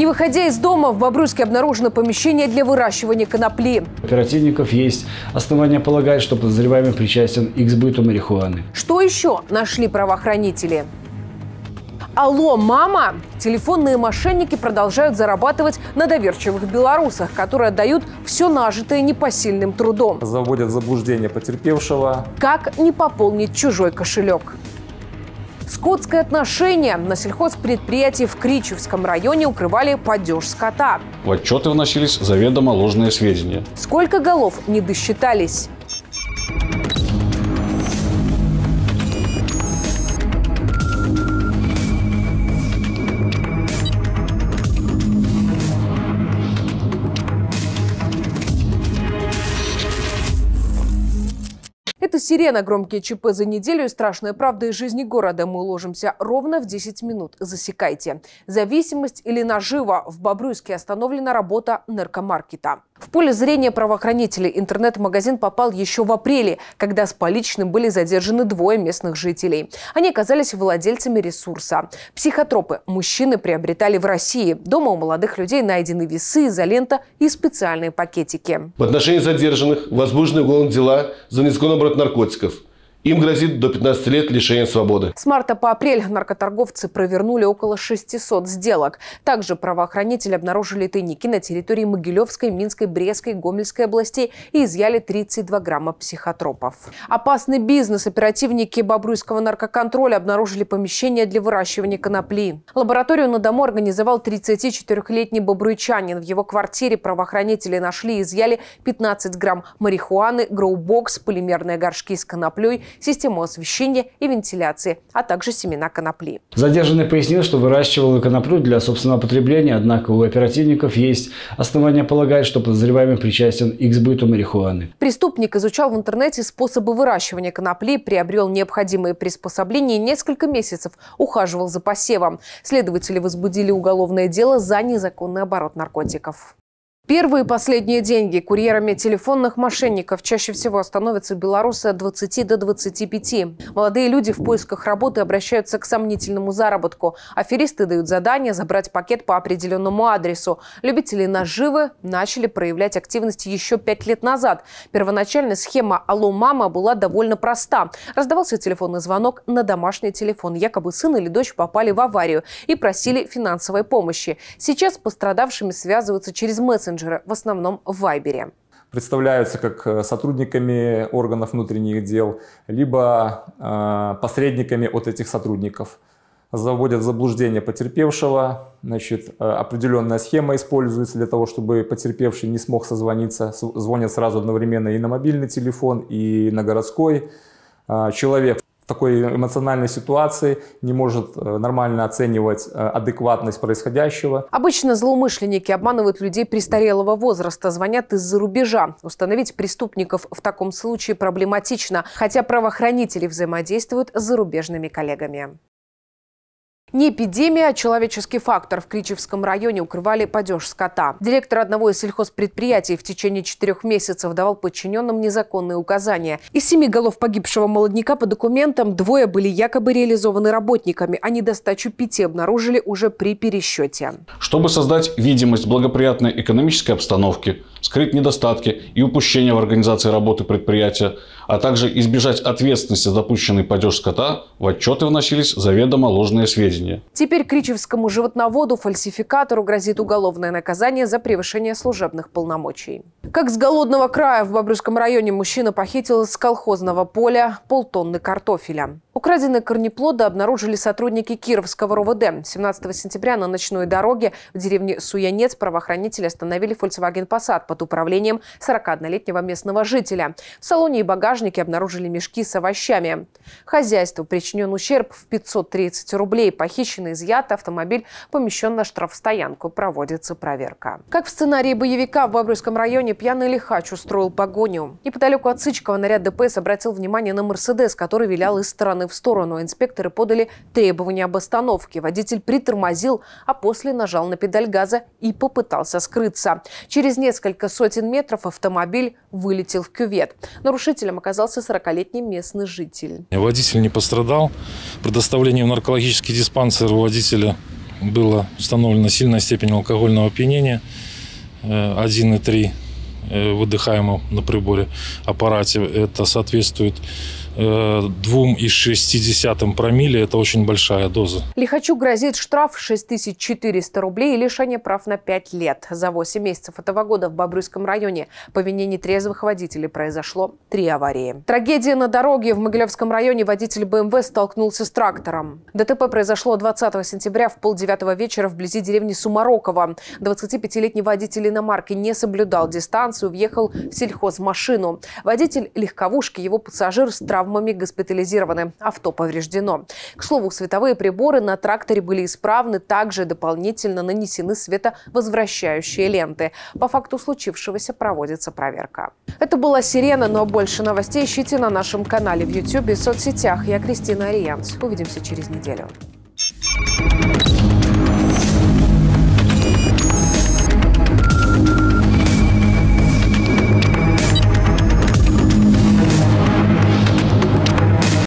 Не выходя из дома, в Бобруйске обнаружено помещение для выращивания конопли. Оперативников есть основания полагать, что подозреваемый причастен и к сбыту марихуаны. Что еще нашли правоохранители? Алло, мама! Телефонные мошенники продолжают зарабатывать на доверчивых белорусах, которые отдают все нажитое непосильным трудом. Заводят заблуждение потерпевшего. Как не пополнить чужой кошелек? Скотское отношение на сельхозпредприятии в Кричевском районе укрывали падеж скота. В отчеты вносились заведомо ложные сведения. Сколько голов не досчитались? «Сирена». Громкие ЧП за неделю и страшная правда из жизни города. Мы уложимся ровно в 10 минут. Засекайте. Зависимость или нажива. В Бобруйске остановлена работа наркомаркета. В поле зрения правоохранителей интернет-магазин попал еще в апреле, когда с поличным были задержаны двое местных жителей. Они оказались владельцами ресурса. Психотропы мужчины приобретали в России. Дома у молодых людей найдены весы, изолента и специальные пакетики. В отношении задержанных возбуждены уголовные дела за незаконный оборот наркотиков. Им грозит до 15 лет лишения свободы. С марта по апрель наркоторговцы провернули около 600 сделок. Также правоохранители обнаружили тайники на территории Могилевской, Минской, Брестской, Гомельской областей и изъяли 32 грамма психотропов. Опасный бизнес. Оперативники Бобруйского наркоконтроля обнаружили помещение для выращивания конопли. Лабораторию на дому организовал 34-летний бобруйчанин. В его квартире правоохранители нашли и изъяли 15 грамм марихуаны, гроубокс, полимерные горшки с коноплей, систему освещения и вентиляции, а также семена конопли. Задержанный пояснил, что выращивал коноплю для собственного потребления, однако у оперативников есть основания полагать, что подозреваемый причастен и к сбыту марихуаны. Преступник изучал в интернете способы выращивания конопли, приобрел необходимые приспособления и несколько месяцев ухаживал за посевом. Следователи возбудили уголовное дело за незаконный оборот наркотиков. Первые и последние деньги курьерами телефонных мошенников чаще всего становятся белорусы от 20 до 25. Молодые люди в поисках работы обращаются к сомнительному заработку. Аферисты дают задание забрать пакет по определенному адресу. Любители наживы начали проявлять активность еще пять лет назад. Первоначальная схема «Алло, мама» была довольно проста. Раздавался телефонный звонок на домашний телефон. Якобы сын или дочь попали в аварию и просили финансовой помощи. Сейчас пострадавшими связываются через мессенджеры мессенджеры, в основном в Вайбере представляются как э, сотрудниками органов внутренних дел, либо э, посредниками от этих сотрудников. Заводят заблуждение потерпевшего, значит, э, определенная схема используется для того, чтобы потерпевший не смог созвониться, звонят сразу одновременно и на мобильный телефон, и на городской. Э, человек такой эмоциональной ситуации не может э, нормально оценивать э, адекватность происходящего. Обычно злоумышленники обманывают людей престарелого возраста, звонят из-за рубежа. Установить преступников в таком случае проблематично, хотя правоохранители взаимодействуют с зарубежными коллегами. Не эпидемия, а человеческий фактор. В Кричевском районе укрывали падеж скота. Директор одного из сельхозпредприятий в течение четырех месяцев давал подчиненным незаконные указания. Из семи голов погибшего молодняка по документам двое были якобы реализованы работниками, а недостачу пяти обнаружили уже при пересчете. Чтобы создать видимость благоприятной экономической обстановки, скрыть недостатки и упущения в организации работы предприятия, а также избежать ответственности за допущенный падеж скота, в отчеты вносились заведомо ложные сведения. Теперь Кричевскому животноводу, фальсификатору грозит уголовное наказание за превышение служебных полномочий. Как с голодного края в Бобруйском районе мужчина похитил с колхозного поля полтонны картофеля. Украденные корнеплоды обнаружили сотрудники Кировского РОВД. 17 сентября на ночной дороге в деревне Суянец правоохранители остановили Volkswagen Passat под управлением 41-летнего местного жителя. В салоне и багажнике обнаружили мешки с овощами. Хозяйству причинен ущерб в 530 рублей. Похищенный изъят автомобиль помещен на штрафстоянку. Проводится проверка. Как в сценарии боевика в Бобруйском районе пьяный лихач устроил погоню. Неподалеку от Сычкова наряд ДПС обратил внимание на Мерседес, который вилял из стороны в сторону. Инспекторы подали требования об остановке. Водитель притормозил, а после нажал на педаль газа и попытался скрыться. Через несколько сотен метров автомобиль вылетел в кювет. Нарушителем оказался 40-летний местный житель. Водитель не пострадал. Предоставление в наркологический диспансер водителя была установлена сильная степень алкогольного опьянения э, 1,3 э, выдыхаемом на приборе аппарате. Это соответствует э, 2,6 промилле. Это очень большая доза. Лихачу грозит штраф 6400 рублей и лишение прав на 5 лет. За 8 месяцев этого года в Бобруйском районе по вине нетрезвых водителей произошло три аварии. Трагедия на дороге. В Могилевском районе водитель БМВ столкнулся с трактором. ДТП произошло 20 сентября в полдевятого вечера вблизи деревни Сумароково. 25-летний водитель иномарки не соблюдал дистанцию, въехал в сельхозмашину. Водитель легковушки, его пассажир с травмами госпитализированы. Авто повреждено. К слову, световые приборы на тракторе были исправны. Также дополнительно нанесены световозвращающие ленты. По факту случившегося проводится проверка. Это была «Сирена», но больше новостей ищите на нашем канале в YouTube и соцсетях. Я Кристина Ариянц. Увидимся через неделю.